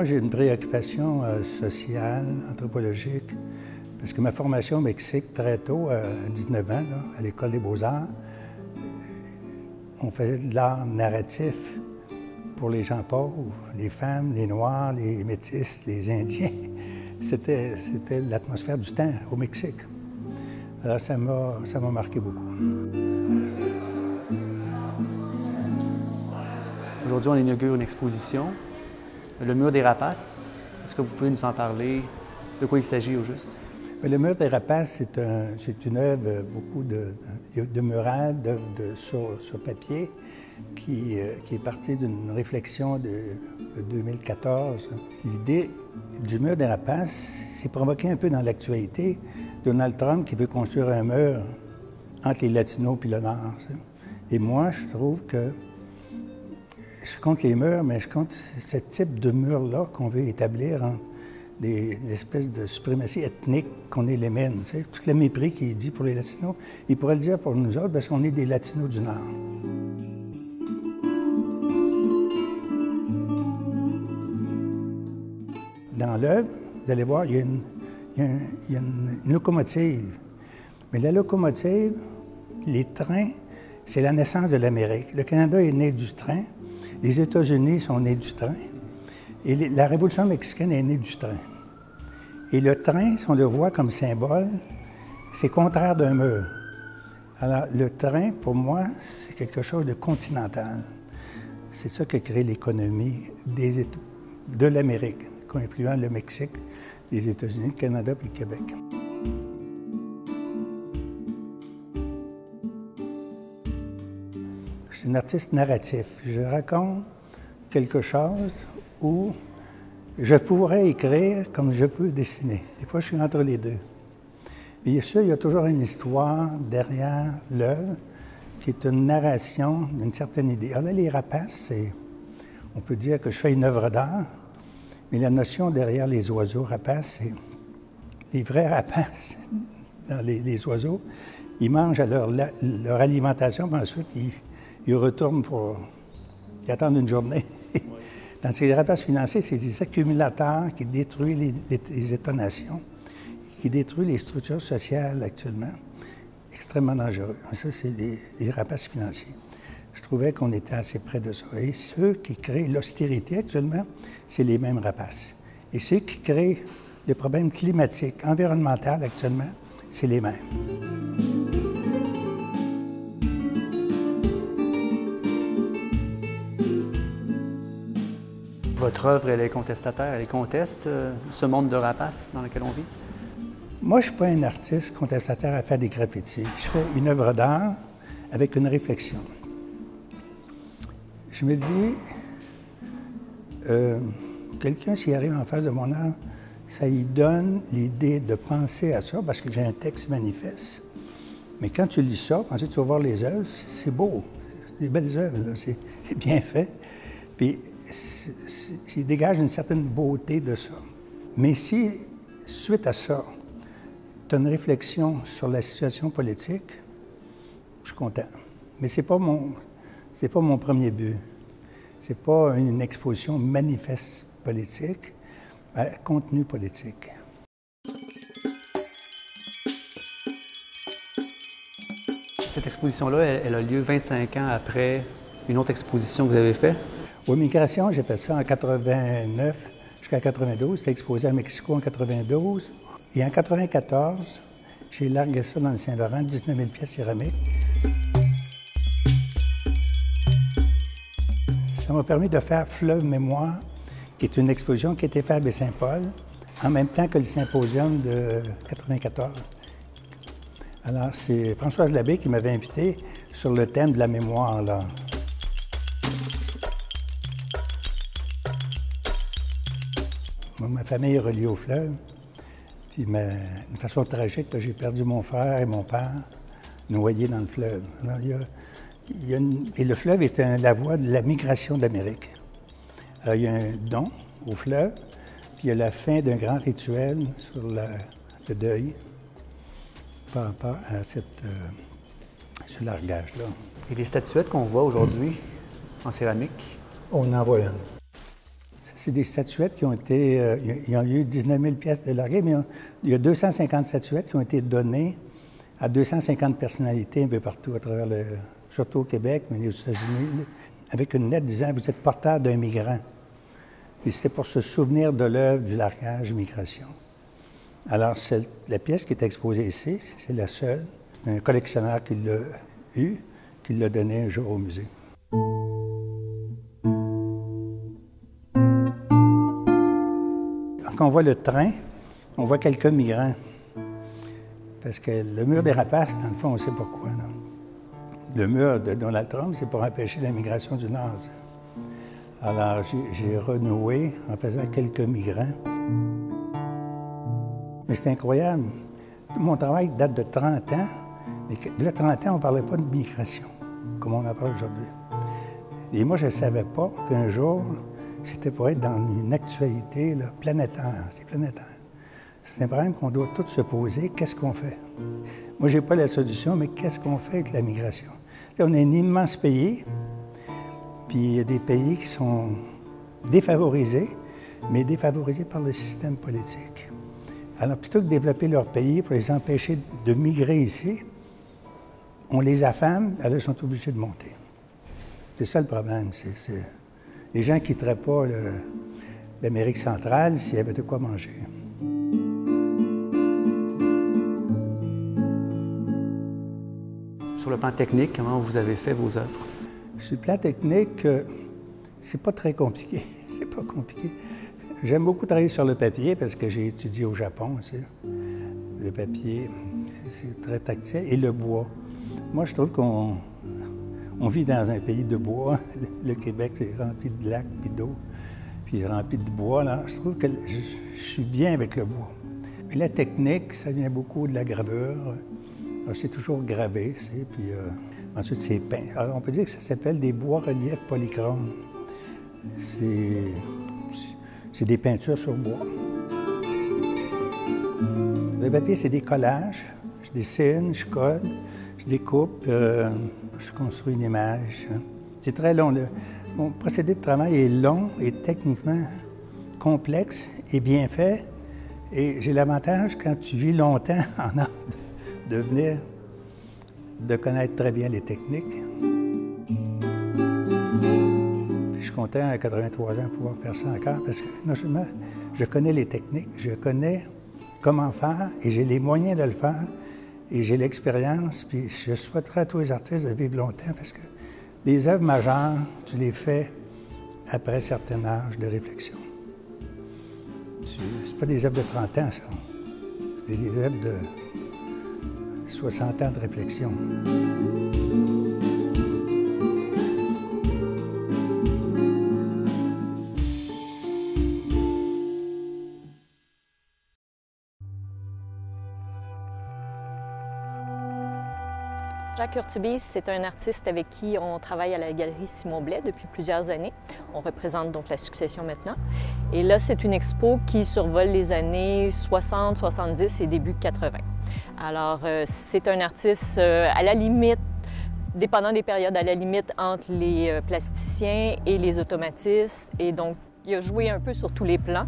moi, j'ai une préoccupation euh, sociale, anthropologique, parce que ma formation au Mexique, très tôt, à 19 ans, à l'École des beaux-arts, on faisait de l'art narratif pour les gens pauvres, les femmes, les Noirs, les Métis, les Indiens. C'était, c'était l'atmosphère du temps au Mexique. Alors ça m'a, ça m'a marqué beaucoup. Aujourd'hui, on inaugure une exposition, Le mur des rapaces. Est-ce que vous pouvez nous en parler? De quoi il s'agit au juste? Le mur des rapaces, c'est, une œuvre, beaucoup de, de, murales sur, papier, qui, euh, qui, est partie d'une réflexion de, 2014. L'idée du mur des rapaces s'est provoquée un peu dans l'actualité. Donald Trump qui veut construire un mur entre les Latinos et le Nord. Et moi, je trouve que je compte les murs, mais je compte ce type de mur-là qu'on veut établir des, espèces de suprématie ethnique qu'on élimine. Tu sais, tout le mépris qu'il dit pour les Latinos, il pourrait le dire pour nous autres parce qu'on est des Latinos du Nord. Dans l'œuvre, vous allez voir, il y a une, locomotive. Mais la locomotive, les trains, c'est la naissance de l'Amérique. Le Canada est né du train, les États-Unis sont nés du train, et la Révolution mexicaine est née du train. Et le train, si on le voit comme symbole, c'est contraire d'un mur. Alors, le train, pour moi, c'est quelque chose de continental. C'est ça qui crée l'économie de l'Amérique, qui influent le Mexique, les États-Unis, le Canada et le Québec. Suis un artiste narratif. Je raconte quelque chose où je pourrais écrire comme je peux dessiner. Des fois, je suis entre les deux. Bien sûr, il y a toujours une histoire derrière l'œuvre qui est une narration d'une certaine idée. Alors là, les rapaces, on peut dire que je fais une œuvre d'art, mais la notion derrière les oiseaux rapaces, c'est les vrais rapaces, dans les, oiseaux, ils mangent à leur, alimentation, puis ensuite, ils, ils retournent pour... Ils attendent une journée. Dans ces rapaces financiers, c'est des accumulateurs qui détruisent les, les, étonnations, qui détruisent les structures sociales actuellement. Extrêmement dangereux. Ça, c'est des, rapaces financiers. Je trouvais qu'on était assez près de ça. Et ceux qui créent l'austérité actuellement, c'est les mêmes rapaces. Et ceux qui créent les problèmes climatiques, environnementaux actuellement, c'est les mêmes. Votre œuvre, elle est contestataire, elle conteste euh, ce monde de rapaces dans lequel on vit? Moi, je ne suis pas un artiste contestataire à faire des graffitis. Je fais une œuvre d'art avec une réflexion. Je me dis, euh, quelqu'un s'y arrive en face de mon œuvre, ça lui donne l'idée de penser à ça parce que j'ai un texte manifeste. Mais quand tu lis ça, ensuite tu vas voir les œuvres, c'est beau. C'est des belles œuvres, c'est bien fait. Puis il dégage une certaine beauté de ça. Mais si, suite à ça, tu as une réflexion sur la situation politique, je suis content. Mais ce n'est pas, mon, pas mon premier but. Ce n'est pas une exposition manifeste politique, mais contenu politique. Cette exposition-là, elle, a lieu 25 ans après une autre exposition que vous avez faite? Aux migrations, j'ai fait ça en 89 jusqu'à 92. C'était exposé à Mexico en 92. Et en 94, j'ai largué ça dans le Saint-Laurent, 19 000 pièces céramiques. Ça m'a permis de faire Fleuve Mémoire, qui est une exposition qui a été faite à Saint-Paul, en même temps que le symposium de 94. Alors, c'est Françoise Labbé qui m'avait invité sur le thème de la mémoire, là. Ma famille est reliée au fleuve. Puis, de façon tragique, j'ai perdu mon frère et mon père noyés dans le fleuve. et le fleuve est la voie de la migration de l'Amérique. il y a un don au fleuve, puis il y a la fin d'un grand rituel sur le deuil par rapport à cette, euh, ce largage-là. Et les statuettes qu'on voit aujourd'hui en céramique? On en voit une. C'est des statuettes qui ont été. Euh, il y a eu 19 000 pièces de larguées, mais il y a 250 statuettes qui ont été données à 250 personnalités un peu partout à travers le. surtout au Québec, mais aux États-Unis, avec une lettre disant Vous êtes porteur d'un migrant. Puis c'était pour se souvenir de l'œuvre du largage migration. Alors, la pièce qui est exposée ici, c'est la seule. Un collectionneur qui l'a eu, qui l'a donnée un jour au musée. On voit le train, on voit quelques migrants. Parce que le mur des rapaces, dans le fond, on sait pourquoi. Le mur de Donald Trump, c'est pour empêcher la migration du Nord. Alors, j'ai renoué en faisant quelques migrants. Mais c'est incroyable. Mon travail date de 30 ans, mais de 30 ans, on ne parlait pas de migration, comme on en parle aujourd'hui. Et moi, je ne savais pas qu'un jour, c'était pour être dans une actualité planétaire. C'est planétaire. C'est un problème qu'on doit tous se poser. Qu'est-ce qu'on fait? Moi, je n'ai pas la solution, mais qu'est-ce qu'on fait avec la migration? on est un immense pays, puis il y a des pays qui sont défavorisés, mais défavorisés par le système politique. Alors, plutôt que de développer leur pays pour les empêcher de migrer ici, on les affame, elles sont obligées de monter. C'est ça le problème. Les gens ne quitteraient pas l'Amérique centrale s'il y avait de quoi manger. Sur le plan technique, comment vous avez fait vos œuvres? Sur le plan technique, euh, c'est pas très compliqué. c'est pas compliqué. J'aime beaucoup travailler sur le papier parce que j'ai étudié au Japon aussi. Le papier, c'est très tactile. Et le bois. Moi, je trouve qu'on on vit dans un pays de bois. Le Québec, c'est rempli de lacs puis d'eau, puis rempli de bois. Là. Je trouve que je, suis bien avec le bois. Mais la technique, ça vient beaucoup de la gravure. C'est toujours gravé, puis euh, Ensuite, c'est peint. On peut dire que ça s'appelle des bois reliefs polychromes. C'est des peintures sur bois. Le papier, c'est des collages. Je dessine, je colle, je découpe, euh, je construis une image. Hein. C'est très long. Mon procédé de travail est long et techniquement complexe et bien fait. Et j'ai l'avantage, quand tu vis longtemps en art, de venir de connaître très bien les techniques. je suis content à 83 ans de pouvoir faire ça encore parce que non seulement je connais les techniques, je connais comment faire et j'ai les moyens de le faire et j'ai l'expérience. Puis je souhaiterais à tous les artistes de vivre longtemps parce que les œuvres majeures, tu les fais après un certain âge de réflexion. C'est pas des œuvres de 30 ans, ça. C'est des œuvres de 60 ans de réflexion. Jacques c'est un artiste avec qui on travaille à la Galerie Simon Blais depuis plusieurs années. On représente donc la succession maintenant. Et là, c'est une expo qui survole les années 60, 70 et début 80. Alors, euh, c'est un artiste euh, à la limite dépendant des périodes, à la limite entre les euh, plasticiens et les automatistes. Et donc, il a joué un peu sur tous les plans.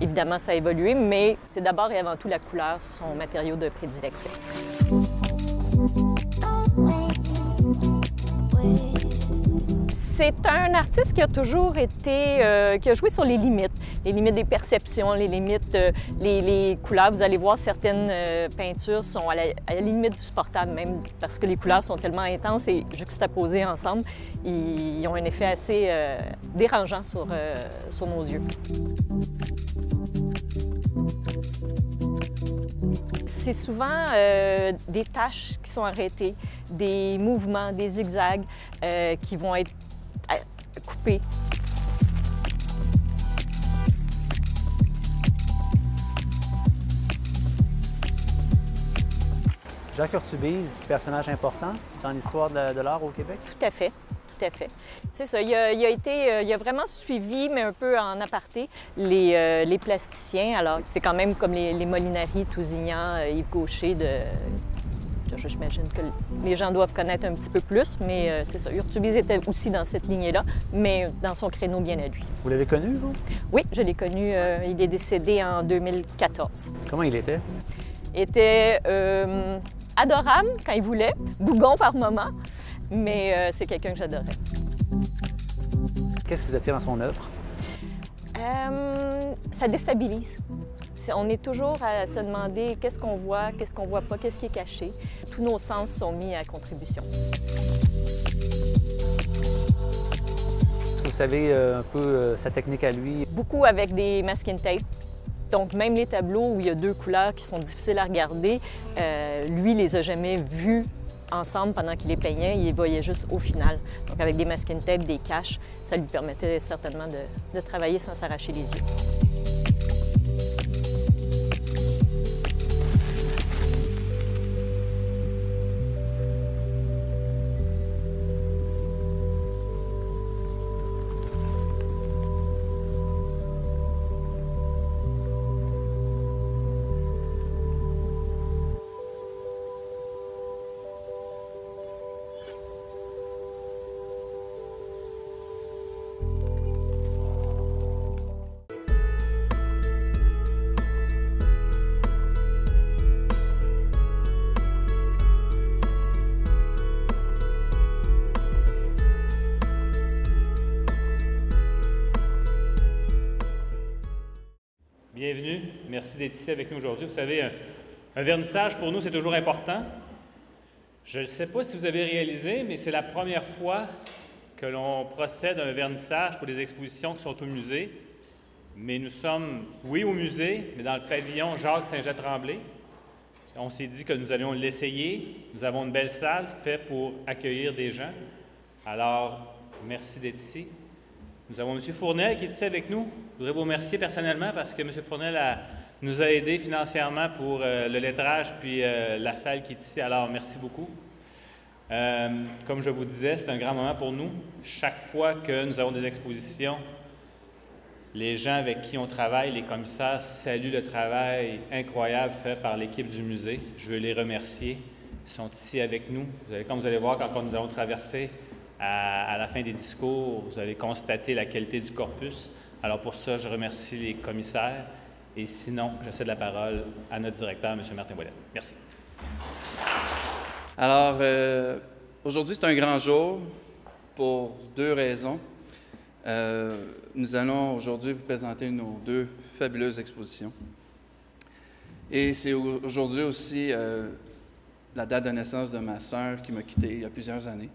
Évidemment, ça a évolué, mais c'est d'abord et avant tout la couleur, son matériau de prédilection. C'est un artiste qui a toujours été, euh, qui a joué sur les limites, les limites des perceptions, les limites, euh, les, couleurs. Vous allez voir, certaines euh, peintures sont à la, limite du supportable, même parce que les couleurs sont tellement intenses et juxtaposées ensemble, ils, ont un effet assez dérangeant sur, sur nos yeux. c'est souvent des taches qui sont arrêtées, des mouvements, des zigzags qui vont être coupé. Jacques Urtubise, personnage important dans l'histoire de, l'art au Québec? Tout à fait. Tout à fait. C'est ça. Il a, été, euh, il a vraiment suivi, mais un peu en aparté, les, euh, les plasticiens. Alors, c'est quand même comme les, les Molinari, Tousignan, euh, Yves Gaucher de, J'imagine que les gens doivent connaître un petit peu plus, mais euh, c'est ça. Urtubise était aussi dans cette lignée-là, mais dans son créneau bien à lui. Vous l'avez connu, vous? Oui, je l'ai connu. Euh, il est décédé en 2014. Comment il était? Il était euh, adorable quand il voulait, bougon par moment, mais c'est quelqu'un que j'adorais. Qu'est-ce qui vous attire dans son œuvre? ça déstabilise. On est toujours à se demander qu'est-ce qu'on voit, qu'est-ce qu'on voit pas, qu'est-ce qui est caché. Tous nos sens sont mis à contribution. Est-ce que vous savez euh, un peu euh, sa technique à lui? Beaucoup avec des masking tape. Donc, même les tableaux où il y a deux couleurs qui sont difficiles à regarder, euh, lui, les a jamais vus ensemble pendant qu'il les peignait, il les voyait juste au final. Donc, avec des masking tape, des caches, ça lui permettait certainement de travailler sans s'arracher les yeux. Merci d'être ici avec nous aujourd'hui. Vous savez, un, vernissage pour nous, c'est toujours important. Je ne sais pas si vous avez réalisé, mais c'est la première fois que l'on procède à un vernissage pour des expositions qui sont au musée. Mais nous sommes, oui, au musée, mais dans le pavillon Jacques Saint-Jean-Tremblay. On s'est dit que nous allions l'essayer. Nous avons une belle salle faite pour accueillir des gens. Alors, merci d'être ici. Nous avons M. Fournel qui est ici avec nous. Je voudrais vous remercier personnellement parce que M. Fournel nous a aidés financièrement pour euh, le lettrage puis euh, la salle qui est ici. Alors, merci beaucoup. Euh, comme je vous disais, c'est un grand moment pour nous. Chaque fois que nous avons des expositions, les gens avec qui on travaille, les commissaires, saluent le travail incroyable fait par l'équipe du musée. Je veux les remercier. Ils sont ici avec nous. Comme vous allez voir, quand nous allons traverser à, la fin des discours, vous allez constater la qualité du corpus. Alors pour ça, je remercie les commissaires. Et sinon, je cède la parole à notre directeur, M. Martin Ouellet. Merci. Alors, euh, aujourd'hui, c'est un grand jour pour deux raisons. Euh, nous allons aujourd'hui vous présenter nos deux fabuleuses expositions. Et c'est aujourd'hui aussi euh, la date de naissance de ma sœur qui m'a quitté il y a plusieurs années.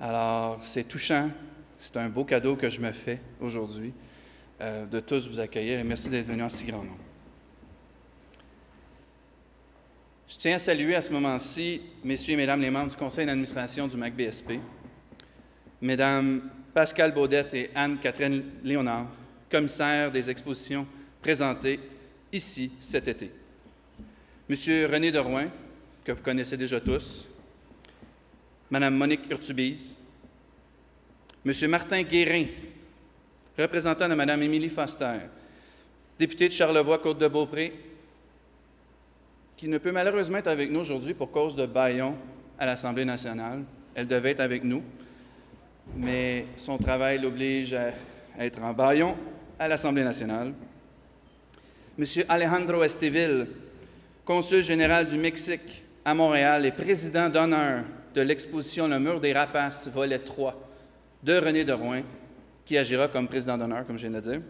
Alors, c'est touchant. C'est un beau cadeau que je me fais aujourd'hui euh, de tous vous accueillir et merci d'être venus en si grand nombre. Je tiens à saluer à ce moment-ci messieurs et mesdames les membres du conseil d'administration du MAC-BSP, mesdames Pascal Baudette et Anne-Catherine Léonard, commissaires des expositions présentées ici cet été. Monsieur René Derouin, que vous connaissez déjà tous, Madame Monique Urtubise, Monsieur Martin Guérin, représentant de Madame Émilie Foster, députée de Charlevoix-Côte-de-Beaupré, qui ne peut malheureusement être avec nous aujourd'hui pour cause de baillon à l'Assemblée nationale. Elle devait être avec nous, mais son travail l'oblige à être en baillon à l'Assemblée nationale. Monsieur Alejandro Esteville, consul général du Mexique à Montréal et président d'honneur de l'exposition Le mur des rapaces, volet 3, de René Derouin, qui agira comme président d'honneur, comme je viens de le dire,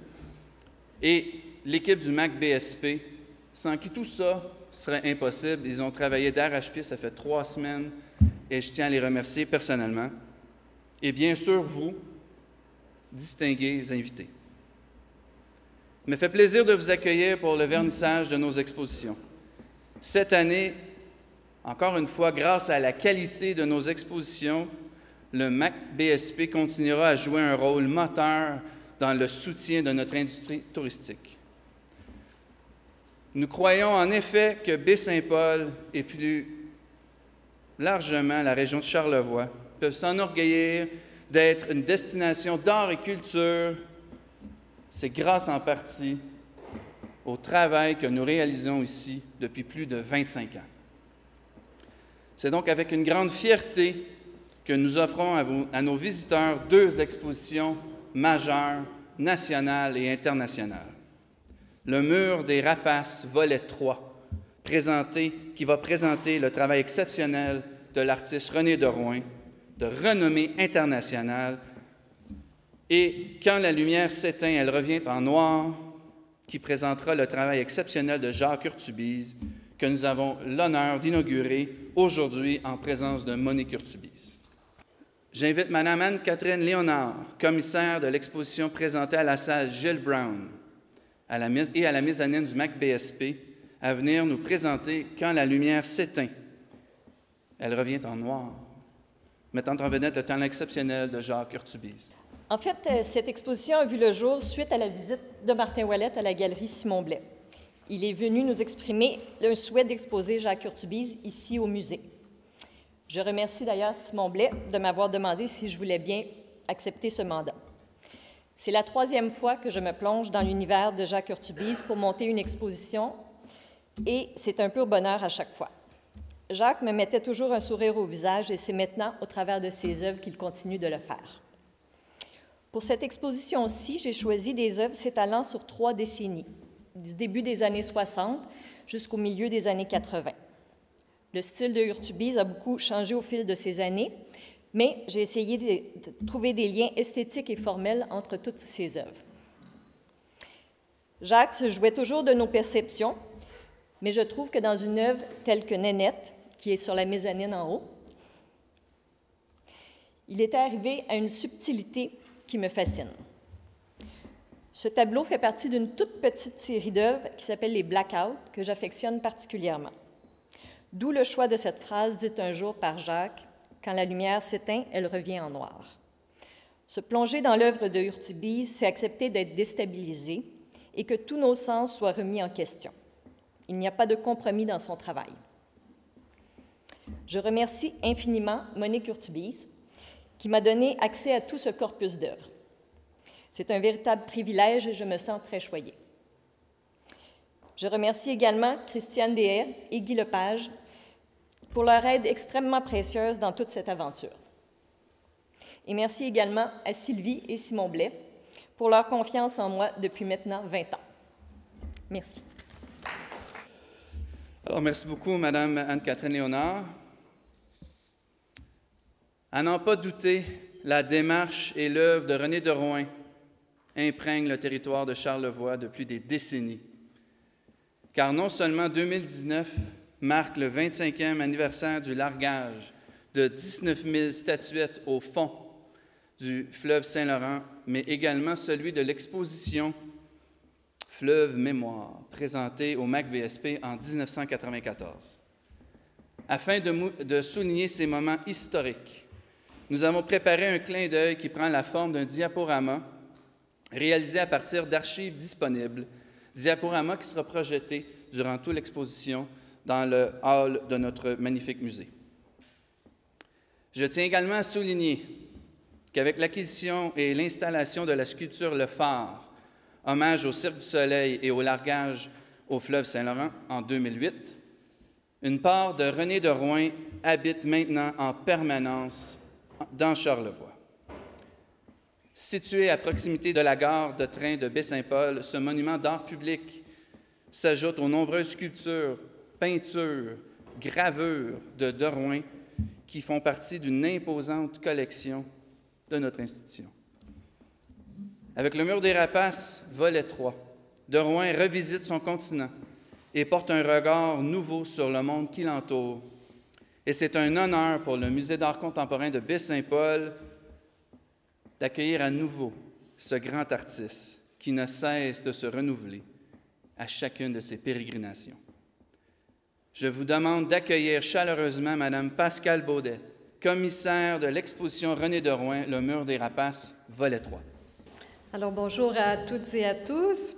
et l'équipe du MAC BSP, sans qui tout ça serait impossible. Ils ont travaillé d'arrache-pied, ça fait trois semaines, et je tiens à les remercier personnellement. Et bien sûr, vous, distingués invités. Il me fait plaisir de vous accueillir pour le vernissage de nos expositions. Cette année, encore une fois, grâce à la qualité de nos expositions, le MAC BSP continuera à jouer un rôle moteur dans le soutien de notre industrie touristique. Nous croyons en effet que Baie-Saint-Paul et plus largement la région de Charlevoix peuvent s'enorgueillir d'être une destination d'art et culture. C'est grâce en partie au travail que nous réalisons ici depuis plus de 25 ans. C'est donc avec une grande fierté que nous offrons à, nos visiteurs deux expositions majeures, nationales et internationales. Le mur des rapaces, volet 3, présenté, qui va présenter le travail exceptionnel de l'artiste René de Rouen, de renommée internationale, et quand la lumière s'éteint, elle revient en noir, qui présentera le travail exceptionnel de Jacques Urtubise, que nous avons l'honneur d'inaugurer aujourd'hui en présence de Monique Urtubise. J'invite Mme Anne-Catherine Léonard, commissaire de l'exposition présentée à la salle Gilles Brown à la mise, et à la mezzanine du MAC-BSP, à venir nous présenter Quand la lumière s'éteint. Elle revient en noir, mettant en vedette le talent exceptionnel de Jacques Urtubise. En fait, euh, cette exposition a vu le jour suite à la visite de Martin Wallet à la galerie Simon Blais. Il est venu nous exprimer le souhait d'exposer Jacques Urtubise ici au musée. Je remercie d'ailleurs Simon Blais de m'avoir demandé si je voulais bien accepter ce mandat. C'est la troisième fois que je me plonge dans l'univers de Jacques Urtubise pour monter une exposition et c'est un pur bonheur à chaque fois. Jacques me mettait toujours un sourire au visage et c'est maintenant au travers de ses œuvres qu'il continue de le faire. Pour cette exposition-ci, j'ai choisi des œuvres s'étalant sur trois décennies, du début des années 60 jusqu'au milieu des années 80. Le style de Urtubise a beaucoup changé au fil de ces années, mais j'ai essayé de trouver des liens esthétiques et formels entre toutes ces œuvres. Jacques se jouait toujours de nos perceptions, mais je trouve que dans une œuvre telle que Nénette, qui est sur la mezzanine en haut, il était arrivé à une subtilité qui me fascine. Ce tableau fait partie d'une toute petite série d'œuvres qui s'appelle les Blackouts, que j'affectionne particulièrement. D'où le choix de cette phrase dite un jour par Jacques Quand la lumière s'éteint, elle revient en noir. Se plonger dans l'œuvre de Urtubise, c'est accepter d'être déstabilisé et que tous nos sens soient remis en question. Il n'y a pas de compromis dans son travail. Je remercie infiniment Monique Urtubise qui m'a donné accès à tout ce corpus d'œuvres. C'est un véritable privilège et je me sens très choyée. Je remercie également Christiane Deshaies et Guy Lepage pour leur aide extrêmement précieuse dans toute cette aventure. Et merci également à Sylvie et Simon Blais pour leur confiance en moi depuis maintenant 20 ans. Merci. Alors, merci beaucoup, Madame Anne-Catherine Léonard. À n'en pas douter, la démarche et l'œuvre de René de Rouen imprègnent le territoire de Charlevoix depuis des décennies. Car non seulement 2019 marque le 25e anniversaire du largage de 19 000 statuettes au fond du fleuve Saint-Laurent, mais également celui de l'exposition Fleuve Mémoire, présenté au MAC-BSP en 1994. Afin de, de, souligner ces moments historiques, nous avons préparé un clin d'œil qui prend la forme d'un diaporama réalisé à partir d'archives disponibles, diaporama qui sera projeté durant toute l'exposition dans le hall de notre magnifique musée. Je tiens également à souligner qu'avec l'acquisition et l'installation de la sculpture Le Phare, hommage au Cirque du Soleil et au largage au fleuve Saint-Laurent en 2008, une part de René de Rouen habite maintenant en permanence dans Charlevoix. Situé à proximité de la gare de train de Baie-Saint-Paul, ce monument d'art public s'ajoute aux nombreuses sculptures, peintures, gravures de De Rouen qui font partie d'une imposante collection de notre institution. Avec le mur des rapaces, volet 3, De Rouen revisite son continent et porte un regard nouveau sur le monde qui l'entoure. Et c'est un honneur pour le Musée d'art contemporain de Baie-Saint-Paul d'accueillir à nouveau ce grand artiste qui ne cesse de se renouveler à chacune de ses pérégrinations. Je vous demande d'accueillir chaleureusement Madame Pascale Baudet, commissaire de l'exposition René de Rouen, Le Mur des Rapaces, volet 3. Alors bonjour à toutes et à tous.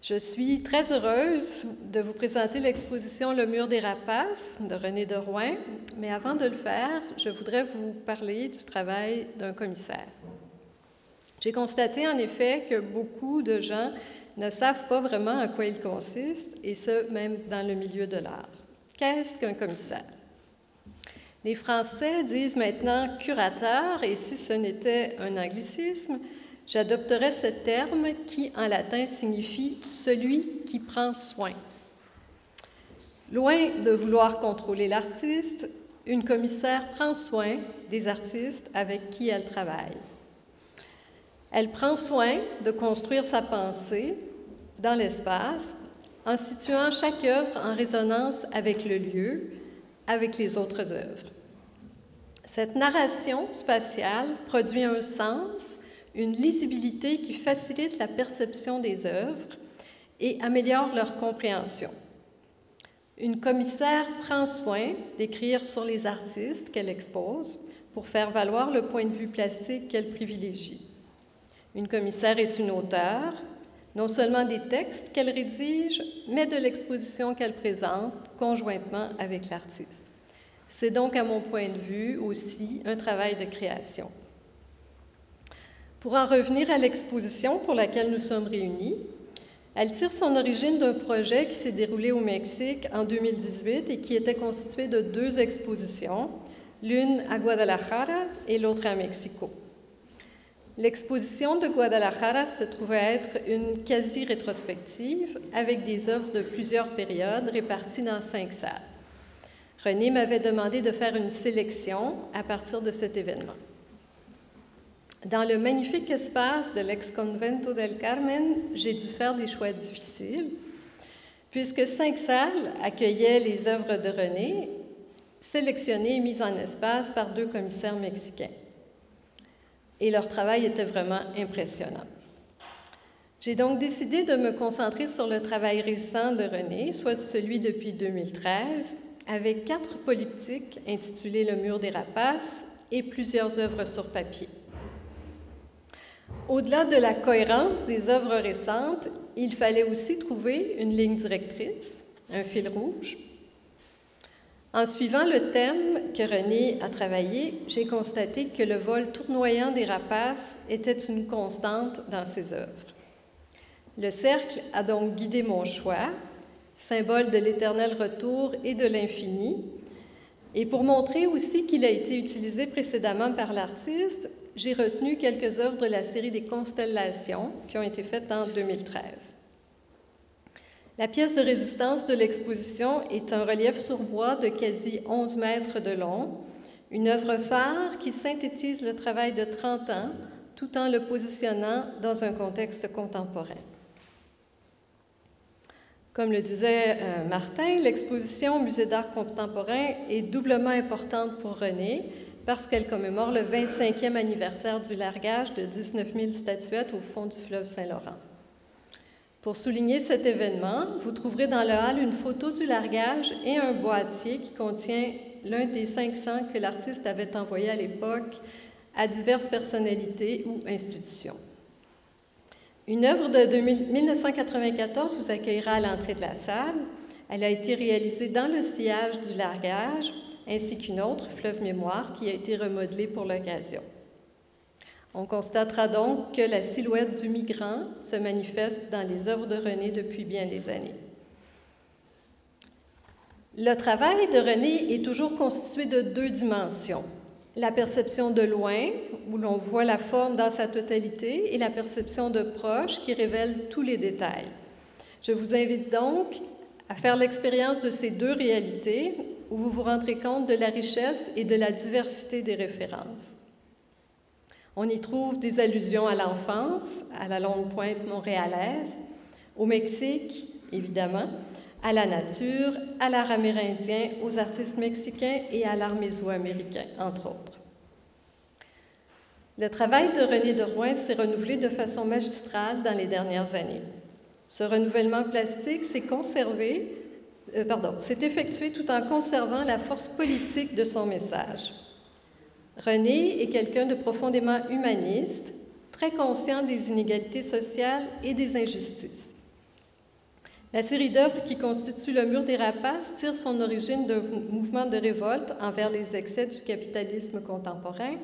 Je suis très heureuse de vous présenter l'exposition Le mur des rapaces de René de Rouen, mais avant de le faire, je voudrais vous parler du travail d'un commissaire. J'ai constaté en effet que beaucoup de gens ne savent pas vraiment à quoi il consiste, et ce, même dans le milieu de l'art. Qu'est-ce qu'un commissaire? Les Français disent maintenant curateur, et si ce n'était un anglicisme, j'adopterais ce terme qui, en latin, signifie celui qui prend soin. Loin de vouloir contrôler l'artiste, une commissaire prend soin des artistes avec qui elle travaille. Elle prend soin de construire sa pensée dans l'espace en situant chaque œuvre en résonance avec le lieu, avec les autres œuvres. Cette narration spatiale produit un sens, une lisibilité qui facilite la perception des œuvres et améliore leur compréhension. Une commissaire prend soin d'écrire sur les artistes qu'elle expose pour faire valoir le point de vue plastique qu'elle privilégie. Une commissaire est une auteure, non seulement des textes qu'elle rédige, mais de l'exposition qu'elle présente conjointement avec l'artiste. C'est donc, à mon point de vue, aussi un travail de création. Pour en revenir à l'exposition pour laquelle nous sommes réunis, elle tire son origine d'un projet qui s'est déroulé au Mexique en 2018 et qui était constitué de deux expositions, l'une à Guadalajara et l'autre à Mexico. L'exposition de Guadalajara se trouvait être une quasi-rétrospective avec des œuvres de plusieurs périodes réparties dans cinq salles. René m'avait demandé de faire une sélection à partir de cet événement. Dans le magnifique espace de l'ex-convento del Carmen, j'ai dû faire des choix difficiles, puisque cinq salles accueillaient les œuvres de René, sélectionnées et mises en espace par deux commissaires mexicains et leur travail était vraiment impressionnant. J'ai donc décidé de me concentrer sur le travail récent de René, soit celui depuis 2013, avec quatre polyptyques intitulés Le mur des rapaces et plusieurs œuvres sur papier. Au-delà de la cohérence des œuvres récentes, il fallait aussi trouver une ligne directrice, un fil rouge, en suivant le thème que René a travaillé, j'ai constaté que le vol tournoyant des rapaces était une constante dans ses œuvres. Le cercle a donc guidé mon choix, symbole de l'éternel retour et de l'infini. Et pour montrer aussi qu'il a été utilisé précédemment par l'artiste, j'ai retenu quelques œuvres de la série des constellations qui ont été faites en 2013. La pièce de résistance de l'exposition est un relief sur bois de quasi 11 mètres de long, une œuvre phare qui synthétise le travail de 30 ans tout en le positionnant dans un contexte contemporain. Comme le disait euh, Martin, l'exposition au Musée d'art contemporain est doublement importante pour René parce qu'elle commémore le 25e anniversaire du largage de 19 000 statuettes au fond du fleuve Saint-Laurent. Pour souligner cet événement, vous trouverez dans le hall une photo du largage et un boîtier qui contient l'un des 500 que l'artiste avait envoyé à l'époque à diverses personnalités ou institutions. Une œuvre de 1994 vous accueillera à l'entrée de la salle. Elle a été réalisée dans le sillage du largage, ainsi qu'une autre, Fleuve Mémoire, qui a été remodelée pour l'occasion. On constatera donc que la silhouette du migrant se manifeste dans les œuvres de René depuis bien des années. Le travail de René est toujours constitué de deux dimensions. La perception de loin, où l'on voit la forme dans sa totalité, et la perception de proche, qui révèle tous les détails. Je vous invite donc à faire l'expérience de ces deux réalités, où vous vous rendrez compte de la richesse et de la diversité des références. On y trouve des allusions à l'enfance, à la longue pointe montréalaise, au Mexique, évidemment, à la nature, à l'art amérindien, aux artistes mexicains et à l'art mésoaméricain, entre autres. Le travail de René de Rouen s'est renouvelé de façon magistrale dans les dernières années. Ce renouvellement plastique s'est euh, s'est effectué tout en conservant la force politique de son message. René est quelqu'un de profondément humaniste, très conscient des inégalités sociales et des injustices. La série d'œuvres qui constitue le mur des rapaces tire son origine d'un mouvement de révolte envers les excès du capitalisme contemporain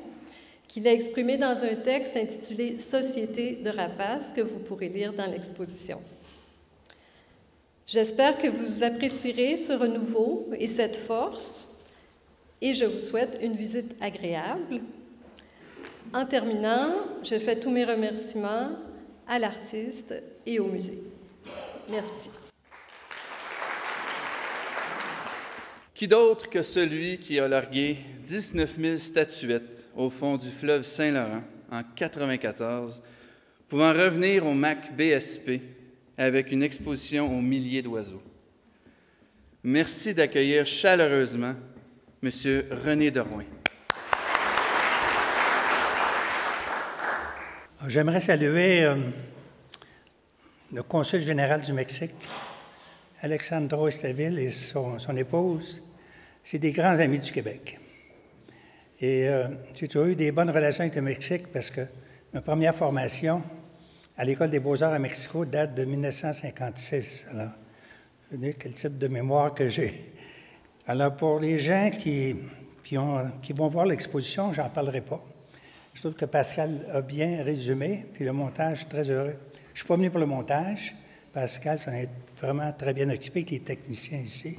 qu'il a exprimé dans un texte intitulé Société de rapaces que vous pourrez lire dans l'exposition. J'espère que vous apprécierez ce renouveau et cette force et je vous souhaite une visite agréable. En terminant, je fais tous mes remerciements à l'artiste et au musée. Merci. Qui d'autre que celui qui a largué 19 000 statuettes au fond du fleuve Saint-Laurent en 1994, pouvant revenir au MAC BSP avec une exposition aux milliers d'oiseaux? Merci d'accueillir chaleureusement M. René Derouin. J'aimerais saluer euh, le consul général du Mexique, Alexandro Estaville, et son, épouse. C'est des grands amis du Québec. Et euh, j'ai toujours eu des bonnes relations avec le Mexique parce que ma première formation à l'École des beaux-arts à Mexico date de 1956. Alors, je veux dire quel type de mémoire que j'ai. Alors, pour les gens qui, qui, ont, qui vont voir l'exposition, j'en parlerai pas. Je trouve que Pascal a bien résumé, puis le montage, je suis très heureux. Je ne suis pas venu pour le montage. Pascal s'en est vraiment très bien occupé avec les techniciens ici.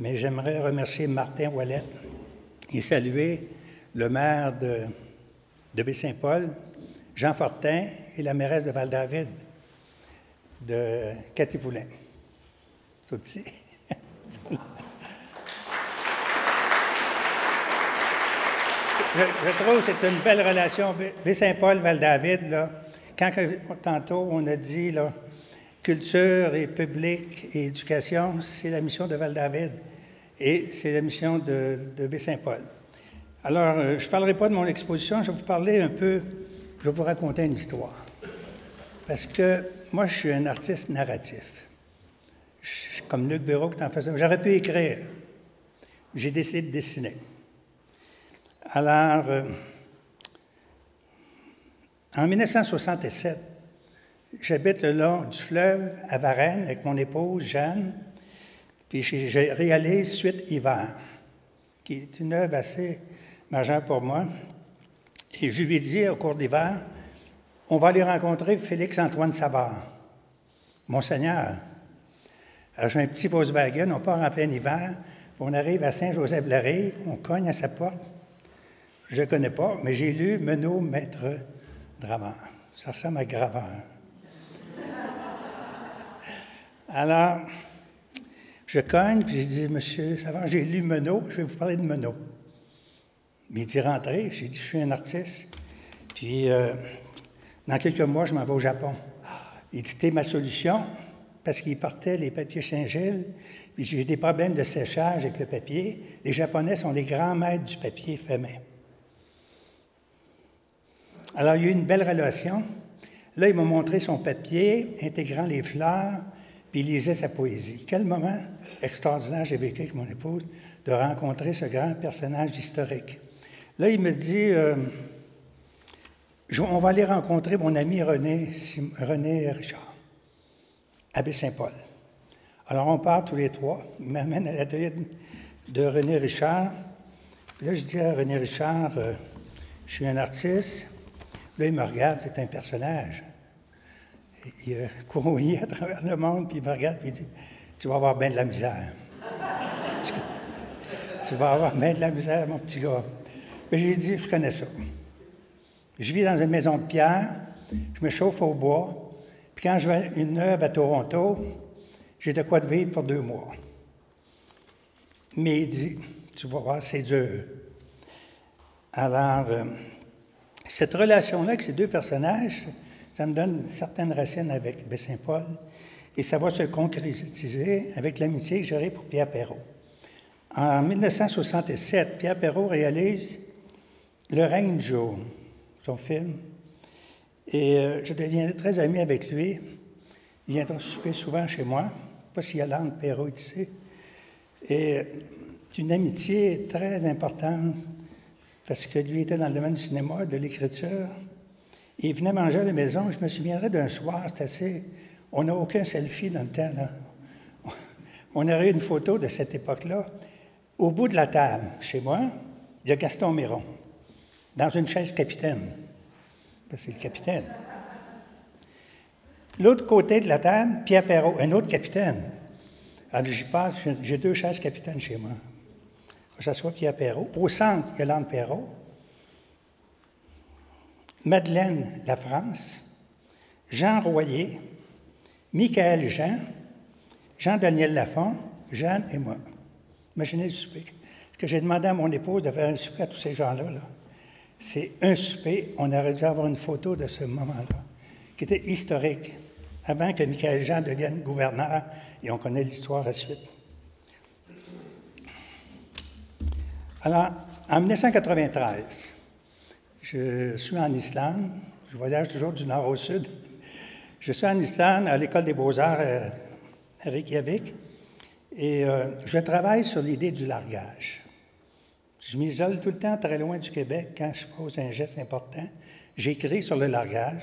Mais j'aimerais remercier Martin Wallet et saluer le maire de, de Baie-Saint-Paul, Jean Fortin et la mairesse de Val-David, de Cathy Poulin. je, trouve que c'est une belle relation. Baie-Saint-Paul, Val-David, là, quand tantôt on a dit là, culture et public et éducation, c'est la mission de Val-David et c'est la mission de, de Baie-Saint-Paul. Alors, euh, je ne parlerai pas de mon exposition, je vais vous parler un peu, je vais vous raconter une histoire. Parce que moi, je suis un artiste narratif. comme Luc Bureau qui en faisait. J'aurais pu écrire. J'ai décidé de dessiner. Alors, euh, en 1967, j'habite le long du fleuve à Varennes avec mon épouse Jeanne, puis j'ai réalise Suite Hiver, qui est une œuvre assez majeure pour moi. Et je lui ai dit au cours d'hiver, on va aller rencontrer Félix-Antoine Savard, Monseigneur. Alors j'ai un petit Volkswagen, on part en plein hiver, on arrive à Saint-Joseph-la-Rive, on cogne à sa porte. Je ne connais pas, mais j'ai lu Menot, maître drameur. Ça ressemble à graveur. Alors, je cogne, puis j'ai dit, Monsieur Savard, j'ai lu Menot, je vais vous parler de Menot. Mais il dit, rentrez. J'ai dit, je suis un artiste. Puis, euh, dans quelques mois, je m'en vais au Japon. Il dit, ma solution, parce qu'il partait les papiers Saint-Gilles, puis j'ai des problèmes de séchage avec le papier. Les Japonais sont les grands maîtres du papier fait main. Alors, il y a eu une belle relation. Là, il m'a montré son papier intégrant les fleurs, puis il lisait sa poésie. Quel moment extraordinaire j'ai vécu avec mon épouse de rencontrer ce grand personnage historique. Là, il me dit, euh, on va aller rencontrer mon ami René, René Richard, à Saint-Paul. Alors, on part tous les trois. Il m'amène à l'atelier de René Richard. Là, je dis à René Richard, euh, je suis un artiste, Là, il me regarde, c'est un personnage. Il a couru à travers le monde, puis il me regarde, puis il dit Tu vas avoir bien de la misère. tu vas avoir bien de la misère, mon petit gars. Mais j'ai dit Je connais ça. Je vis dans une maison de pierre, je me chauffe au bois, puis quand je vais une œuvre à Toronto, j'ai de quoi vivre pour deux mois. Mais il dit Tu vas voir, c'est dur. Alors, euh, cette relation-là avec ces deux personnages, ça me donne certaines racines avec Bessin-Paul et ça va se concrétiser avec l'amitié que j'aurai pour Pierre Perrault. En 1967, Pierre Perrault réalise Le règne jour, son film, et euh, je deviens très ami avec lui. Il viendra souper souvent chez moi, pas si Yolande Perrault ici. Et c'est une amitié très importante parce que lui était dans le domaine du cinéma, de l'écriture. Il venait manger à la maison. Je me souviendrai d'un soir, c'était assez. On n'a aucun selfie dans le temps. On aurait une photo de cette époque-là. Au bout de la table, chez moi, il y a Gaston Miron, dans une chaise capitaine. C'est le capitaine. L'autre côté de la table, Pierre Perrault, un autre capitaine. Alors j'y passe, j'ai deux chaises capitaines chez moi. Ça soit Pierre Perrault. Au centre, Yolande Perrault. Madeleine La France. Jean Royer. Michael Jean. Jean-Daniel Lafont. Jeanne et moi. Imaginez le souper. Ce que j'ai demandé à mon épouse de faire un souper à tous ces gens-là, là, c'est un souper. On aurait dû avoir une photo de ce moment-là, qui était historique, avant que Michael Jean devienne gouverneur, et on connaît l'histoire à suite. Alors, en 1993, je suis en Islande. Je voyage toujours du nord au sud. Je suis en Islande à l'École des beaux-arts euh, à Reykjavik et euh, je travaille sur l'idée du largage. Je m'isole tout le temps très loin du Québec quand je pose un geste important. J'écris sur le largage.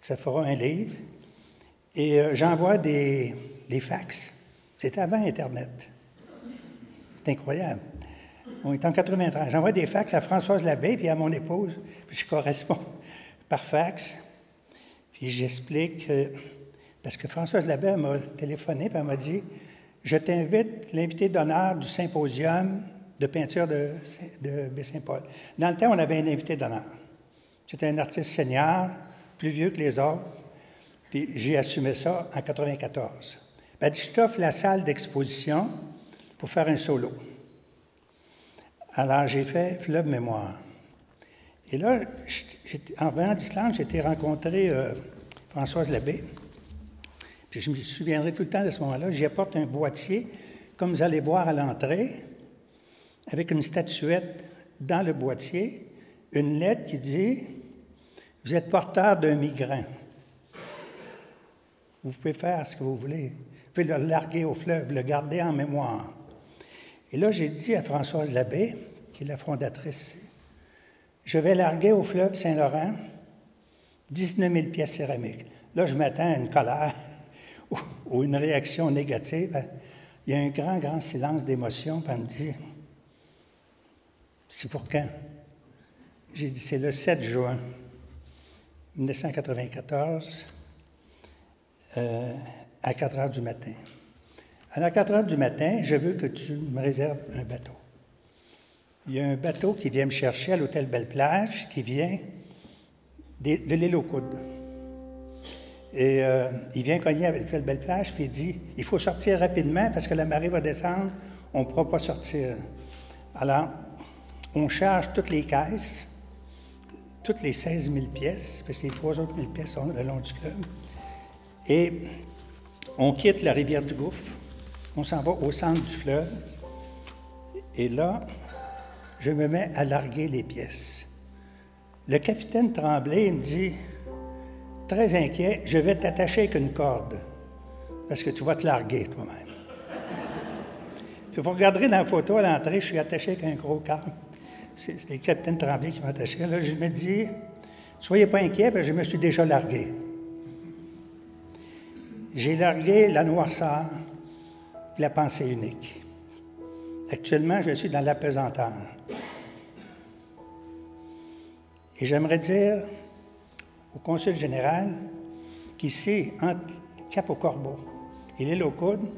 Ça fera un livre. Et euh, j'envoie des, des fax. C'était avant Internet. C'est incroyable. On est en 93. J'envoie des fax à Françoise Labbé puis à mon épouse. Puis je corresponds par fax. Puis j'explique, parce que Françoise Labbé m'a téléphoné et elle m'a dit Je t'invite, l'invité d'honneur du symposium de peinture de, de Baie-Saint-Paul. Dans le temps, on avait un invité d'honneur. C'était un artiste senior, plus vieux que les autres. Puis j'ai assumé ça en 94. Ben, je t'offre la salle d'exposition pour faire un solo. Alors, j'ai fait Fleuve Mémoire. Et là, en venant d'Islande, j'ai été euh, Françoise Labbé. Puis je me souviendrai tout le temps de ce moment-là. J'y apporte un boîtier, comme vous allez voir à l'entrée, avec une statuette dans le boîtier, une lettre qui dit Vous êtes porteur d'un migrant. Vous pouvez faire ce que vous voulez. Vous pouvez le larguer au fleuve, le garder en mémoire. Et là, j'ai dit à Françoise Labbé, qui est la fondatrice, je vais larguer au fleuve Saint-Laurent 19 000 pièces céramiques. Là, je m'attends à une colère ou, une réaction négative. Il y a un grand, grand silence d'émotion, puis me dit C'est pour quand J'ai dit C'est le 7 juin 1994 euh, à 4 heures du matin. À 4 heures du matin, je veux que tu me réserves un bateau. Il y a un bateau qui vient me chercher à l'hôtel Belle-Plage, qui vient de, l'île aux Coudes. Et euh, il vient cogner avec l'hôtel Belle-Plage, puis il dit Il faut sortir rapidement parce que la marée va descendre, on ne pourra pas sortir. Alors, on charge toutes les caisses, toutes les 16 000 pièces, parce que les trois autres 000 pièces sont le long du fleuve. Et on quitte la rivière du Gouffre on s'en va au centre du fleuve. Et là, je me mets à larguer les pièces. Le capitaine Tremblay me dit, très inquiet, je vais t'attacher avec une corde, parce que tu vas te larguer toi-même. Puis vous regarderez dans la photo à l'entrée, je suis attaché avec un gros câble. C'est le capitaine Tremblay qui m'a attaché. Là, je me dis, soyez pas inquiet, parce que je me suis déjà largué. J'ai largué la noirceur, la pensée unique. Actuellement, je suis dans l'apesanteur. Et j'aimerais dire au Consul général qu'ici, entre Cap au Corbeau et l'île aux Coudes,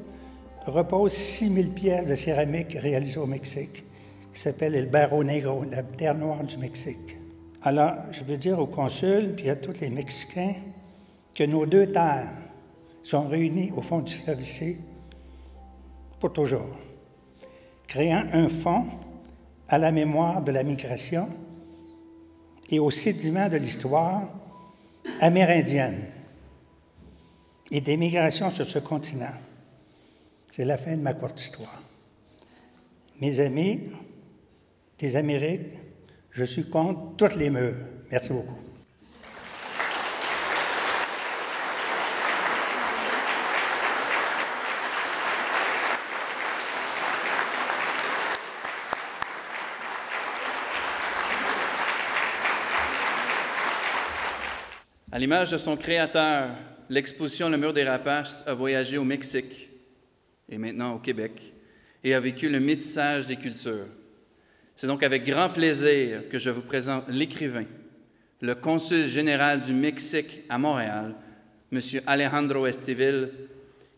reposent 6 000 pièces de céramique réalisées au Mexique, qui s'appelle El Barro Negro, la terre noire du Mexique. Alors, je veux dire au consul, puis à tous les Mexicains, que nos deux terres sont réunies au fond du fleuve ici toujours, créant un fonds à la mémoire de la migration et au sédiment de l'histoire amérindienne et des migrations sur ce continent. C'est la fin de ma courte histoire. Mes amis des Amériques, je suis contre toutes les murs. Merci beaucoup. À l'image de son créateur, l'exposition Le Mur des Rapaces a voyagé au Mexique et maintenant au Québec et a vécu le métissage des cultures. C'est donc avec grand plaisir que je vous présente l'écrivain, le consul général du Mexique à Montréal, M. Alejandro Estivil,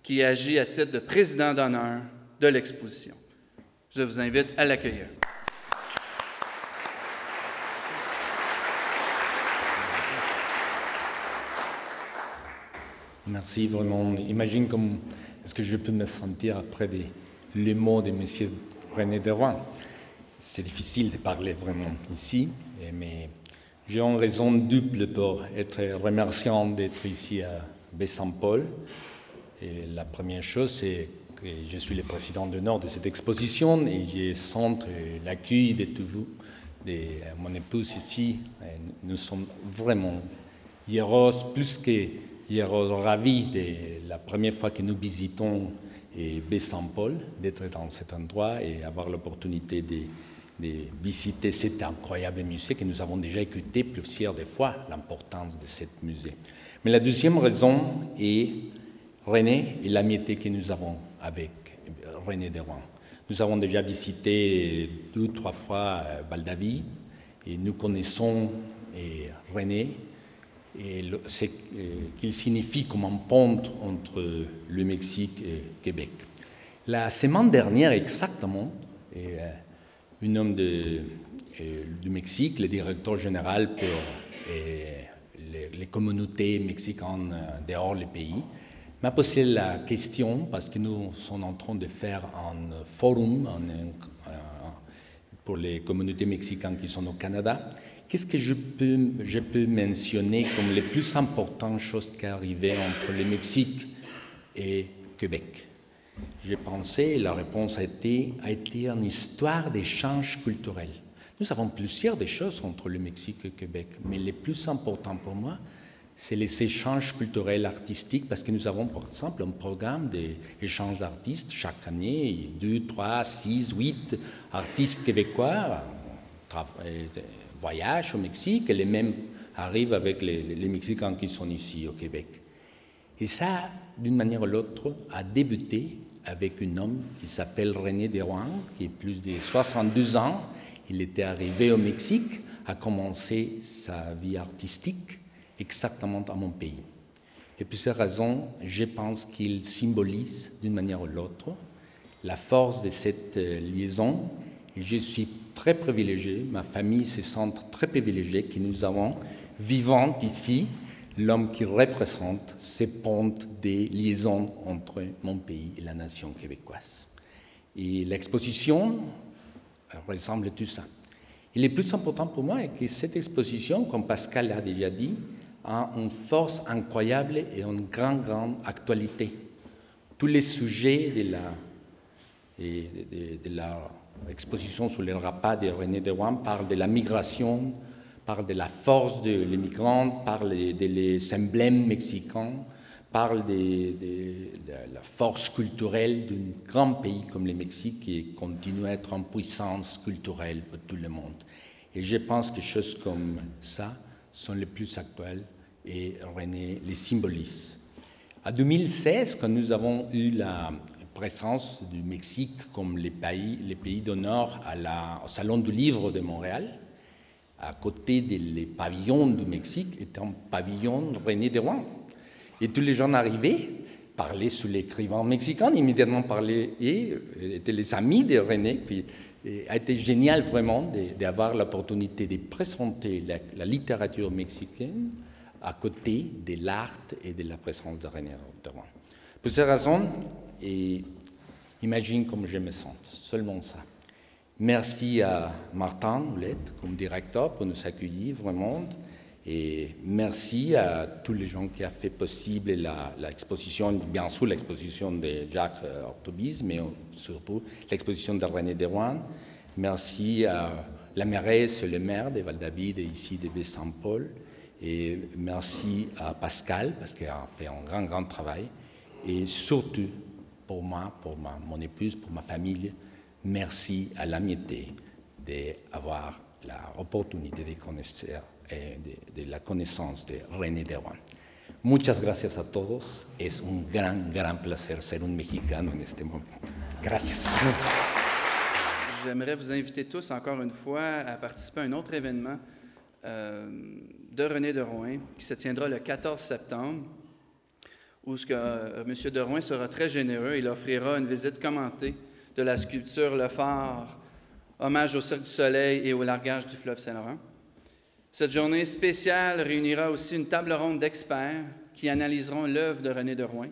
qui agit à titre de président d'honneur de l'exposition. Je vous invite à l'accueillir. Merci vraiment. Imagine comment est-ce que je peux me sentir après les mots de M. René Deroy? C'est difficile de parler vraiment ici, mais j'ai une raison double pour être remerciant d'être ici à Baie-Saint-Paul. La première chose, c'est que je suis le président d'honneur de cette exposition et je sens l'accueil de tous vous, de mon épouse ici. nous sommes vraiment heureux, plus que ravis de la première fois que nous visitons Baie-Saint-Paul, d'être dans cet endroit et avoir l'opportunité de visiter cet incroyable musée que nous avons déjà écouté plusieurs fois, l'importance de ce musée. Mais la deuxième raison est René et l'amitié que nous avons avec René Rouen. Nous avons déjà visité deux ou trois fois euh, Val-David et nous connaissons René et ce qu'il signifie comme un pont entre le Mexique et Québec. La semaine dernière exactement, et, euh, un homme euh, du Mexique, le directeur général pour euh, les, communautés mexicaines euh, dehors du pays, m'a posé la question, parce que nous sommes en train de faire un forum pour les communautés mexicaines qui sont au Canada, qu'est-ce que je peux, mentionner comme les plus importantes choses qui arrivaient entre le Mexique et Québec? J'ai pensé, la réponse a été, une histoire d'échange culturel. Nous avons plusieurs des choses entre le Mexique et Québec, mais le plus important pour moi, c'est les échanges culturels artistiques, parce que nous avons, par exemple, un programme d'échanges d'artistes chaque année, deux, trois, six, huit artistes québécois euh, voyagent au Mexique, et les mêmes arrivent avec les, les Mexicains qui sont ici au Québec. Et ça, d'une manière ou l'autre, a débuté avec un homme qui s'appelle René Derouin, qui est plus de 72 ans. Il était arrivé au Mexique, a commencé sa vie artistique exactement à mon pays. Et pour ces raisons, je pense qu'il symbolise d'une manière ou l'autre la force de cette euh, liaison. Et je suis très privilégié, ma famille se sent très privilégiée que nous avons vivant ici l'homme qui représente ces pontes des liaisons entre mon pays et la nation québécoise. Et l'exposition ressemble à tout ça. Et le plus important pour moi est que cette exposition, comme Pascal l'a déjà dit, a une force incroyable et une grande, grande actualité. Tous les sujets de la, de, de, la exposition sur les rapas de René de parlent de la migration, parle de la force de l'immigrant, parle des emblèmes mexicains, parle de, la force culturelle d'un grand pays comme le Mexique qui continue à être en puissance culturelle pour tout le monde. Et je pense que choses comme ça sont les plus actuelles et René les symbolise. En 2016, quand nous avons eu la présence du Mexique comme les pays, les pays d'honneur au Salon du Livre de Montréal, à côté des pavillons du Mexique, était un pavillon René de Rouen. Et tous les gens arrivaient, parlaient sur l'écrivain mexicain, immédiatement parlaient, et euh, étaient les amis de René. Puis, a été génial vraiment d'avoir l'opportunité de présenter la, littérature mexicaine à côté de l'art et de la présence de René de Rouen. Pour ces raisons, et imagine comme je me sens, seulement ça. Merci à Martin Oulette comme directeur pour nous accueillir vraiment. Et merci à tous les gens qui ont fait possible l'exposition, bien sûr l'exposition de Jacques Ortobis, mais surtout l'exposition de René Derouin. Merci à la mairesse le maire de Val-David et ici de Baie-Saint-Paul. Et merci à Pascal, parce qu'il a fait un grand, grand travail. Et surtout, pour moi, pour ma, mon épouse, pour ma famille, merci à l'amitié d'avoir l'opportunité de, conocer, eh, de, de, la connaissance de René de Rouen. Muchas gracias a todos. Es un gran, gran placer ser un mexicano en este momento. Gracias. J'aimerais vous inviter tous encore une fois à participer à un autre événement euh, de René de Rouen qui se tiendra le 14 septembre, où euh, M. de Rouen sera très généreux. Il offrira une visite commentée de la sculpture Le Phare, hommage au Cirque du Soleil et au largage du fleuve Saint-Laurent. Cette journée spéciale réunira aussi une table ronde d'experts qui analyseront l'œuvre de René de Rouen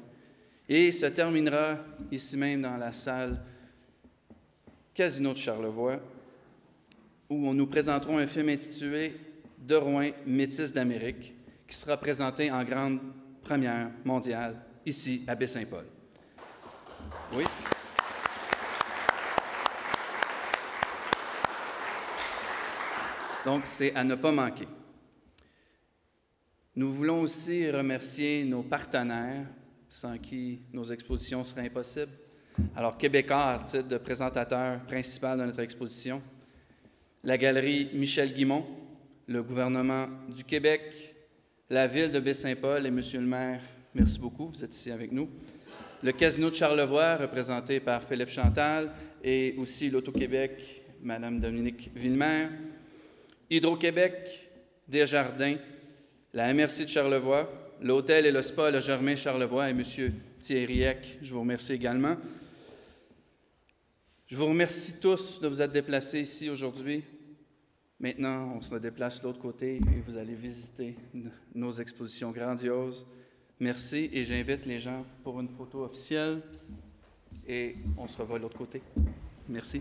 et se terminera ici même dans la salle Casino de Charlevoix, où nous présenterons un film intitulé De Rouen, Métis d'Amérique, qui sera présenté en grande première mondiale ici à Baie-Saint-Paul. Oui. Donc, c'est à ne pas manquer. Nous voulons aussi remercier nos partenaires, sans qui nos expositions seraient impossibles. Alors, Québécois, titre de présentateur principal de notre exposition, la galerie Michel Guimont, le gouvernement du Québec, la ville de Baie-Saint-Paul et Monsieur le maire, merci beaucoup, vous êtes ici avec nous. Le Casino de Charlevoix, représenté par Philippe Chantal, et aussi l'Auto-Québec, Madame Dominique Villemer, Hydro-Québec, Desjardins, la MRC de Charlevoix, l'Hôtel et le Spa Le Germain Charlevoix et M. Thierry Eck, je vous remercie également. Je vous remercie tous de vous être déplacés ici aujourd'hui. Maintenant, on se déplace de l'autre côté et vous allez visiter nos expositions grandioses. Merci et j'invite les gens pour une photo officielle et on se revoit de l'autre côté. Merci.